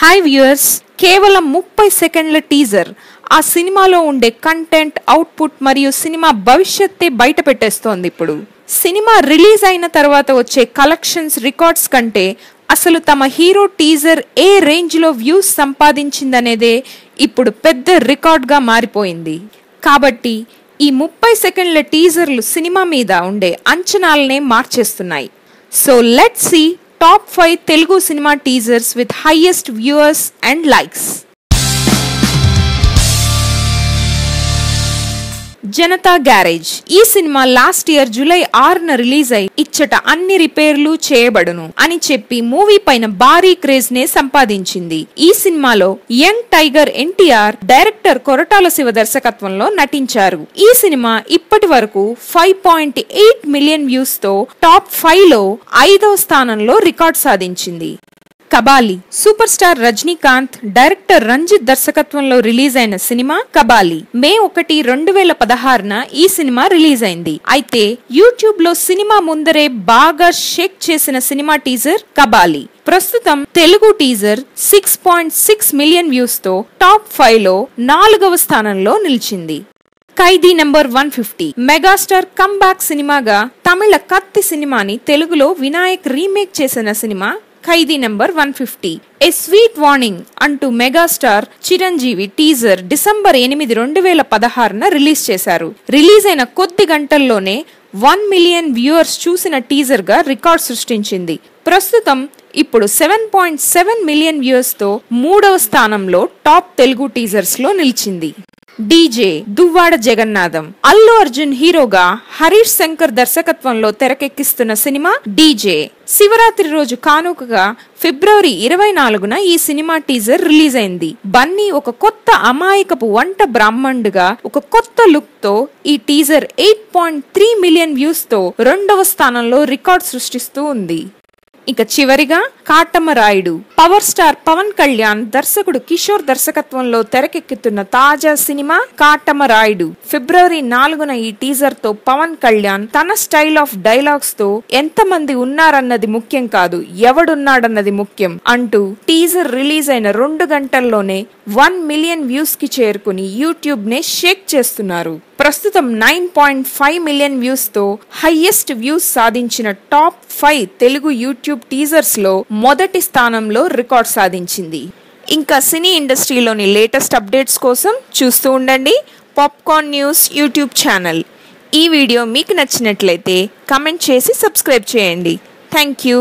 Hi viewers కేవలం ముప్పై సెకండ్ల టీజర్ ఆ సినిమాలో ఉండే కంటెంట్ అవుట్పుట్ మరియు సినిమా భవిష్యత్తే బయట పెట్టేస్తోంది ఇప్పుడు. సినిమా రిలీజ్ అయిన తర్వాత వచ్చే కలెక్షన్స్ రికార్డ్స్ కంటే అసలు తమ హీరో టీజర్ ఏ రేంజ్లో వ్యూస్ సంపాదించిందనేదే ఇప్పుడు పెద్ద రికార్డ్గా మారిపోయింది. కాబట్టి ఈ ముప్పై సెకండ్ల టీజర్లు సినిమా మీద ఉండే అంచనాలనే మార్చేస్తున్నాయి. So let see top 5 Telugu cinema teasers with highest viewers and likes. Janatha garage. ఈ సినిమా లాస్ట్ ఇయర్ జూలై ఆరున రిలీజ్ అయి ఇచ్చట అన్ని రిపేర్లు చేయబడును అని చెప్పి మూవీ పైన భారీ క్రేజ్ నే సంపాదించింది. ఈ సినిమాలో young tiger NTR director Koratala Siva దర్శకత్వంలో నటించారు. ఈ సినిమా ఇప్పటి వరకు ఫైవ్ పాయింట్ ఎయిట్ మిలియన్ వ్యూస్తో టాప్ ఫైవ్లో ఐదవ స్థానంలో రికార్డ్ సాధించింది. Kabali. Super star Rajinikanth director Ranjith దర్శకత్వంలో రిలీజ్ అయిన సినిమా కబాలి. మే ఒకటి రెండు వేల పదహారున ఈ సినిమా రిలీజ్ అయింది. అయితే యూట్యూబ్లో సినిమా ముందరే బాగా షేక్ చేసిన సినిమా టీజర్ కబాలి. ప్రస్తుతం Telugu teaser six point six million వ్యూస్తో top ఫైవ్లో నాలుగవ స్థానంలో నిలిచింది. Khaidi number one fifty. Megastar comeback సినిమాగా తమిళ కత్తి సినిమాని తెలుగులో వినాయక్ రీమేక్ చేసిన cinema Khaidi number one fifty. A sweet warning అంటూ మెగాస్టార్ చిరంజీవి టీజర్ డిసెంబర్ ఎనిమిది రెండు వేల పదహారున రిలీజ్ చేశారు. రిలీజ్ అయిన కొద్ది గంటల్లోనే వన్ మిలియన్ వ్యూవర్స్ చూసిన టీజర్గా రికార్డ్ సృష్టించింది. ప్రస్తుతం ఇప్పుడు సెవెన్ పాయింట్ సెవెన్ మిలియన్ వ్యూవర్స్తో మూడవ స్థానంలో టాప్ తెలుగు టీజర్స్లో నిలిచింది. డీజే దువ్వాడ జగన్నాథం. అల్లు అర్జున్ హీరోగా హరీష్ శంకర్ దర్శకత్వంలో తెరకెక్కిస్తున్న సినిమా డీజే. శివరాత్రి రోజు కానుకగా ఫిబ్రవరి ఇరవై నాలుగున ఈ సినిమా టీజర్ రిలీజ్ అయింది. బన్నీ ఒక కొత్త అమాయకపు వంట బ్రాహ్మణుడుగా ఒక కొత్త లుక్తో ఈ teaser eight point three million వ్యూస్తో రెండవ స్థానంలో రికార్డ్ సృష్టిస్తూ ఉంది. ఇక చివరిగా కాటమరాయుడు పవర్ స్టార్ పవన్ కళ్యాణ్ దర్శకుడు కిషోర్ దర్శకత్వంలో తెరకెక్కుతున్న తాజా సినిమా కాటమరాయుడు. ఫిబ్రవరి నాలుగున ఈ టీజర్తో పవన్ కళ్యాణ్ తన స్టైల్ ఆఫ్ డైలాగ్స్తో ఎంతమంది ఉన్నారన్నది ముఖ్యం కాదు ఎవడున్నాడన్నది ముఖ్యం అంటూ టీజర్ రిలీజ్ అయిన రెండు గంటల్లోనే వన్ మిలియన్ వ్యూస్కి చేరుకుని యూట్యూబ్ని షేక్ చేస్తున్నారు. ప్రస్తుతం నైన్ పాయింట్ ఫైవ్ మిలియన్ వ్యూస్తో హైయెస్ట్ వ్యూస్ సాధించిన టాప్ ఫైవ్ తెలుగు యూట్యూబ్ టీజర్స్లో మొదటి స్థానంలో రికార్డ్ సాధించింది. ఇంకా సినీ ఇండస్ట్రీలోని లేటెస్ట్ అప్డేట్స్ కోసం చూస్తూ ఉండండి పాప్కార్న్ న్యూస్ యూట్యూబ్ ఛానల్. ఈ వీడియో మీకు నచ్చినట్లయితే కమెంట్ చేసి సబ్స్క్రైబ్ చేయండి. Thank you